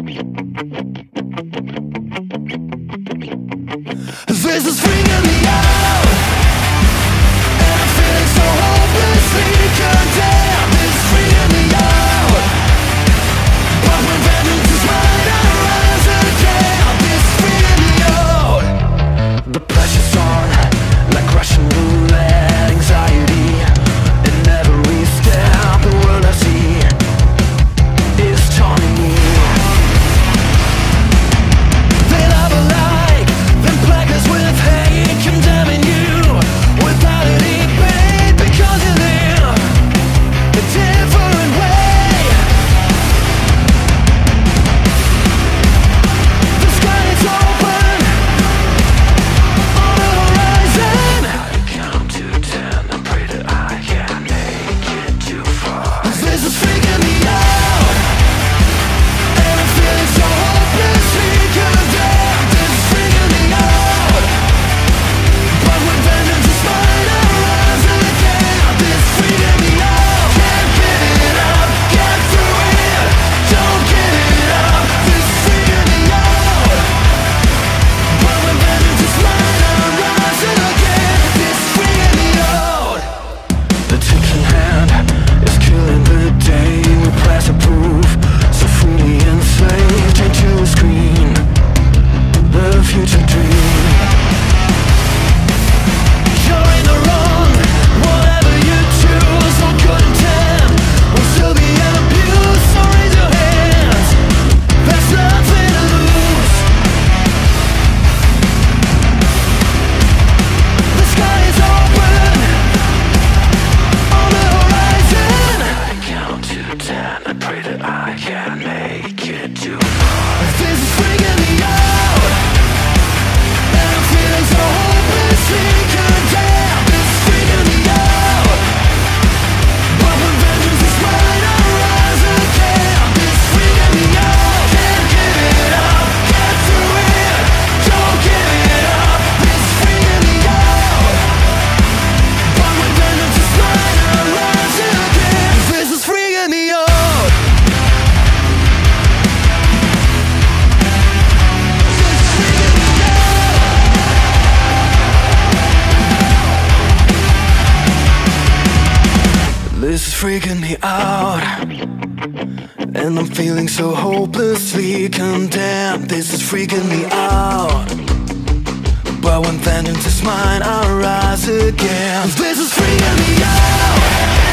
This is freaking me out And I'm feeling so hopelessly condemned freaking me out. And I'm feeling so hopelessly condemned. This is freaking me out. But when vengeance is mine, I'll rise again. This is freaking me out.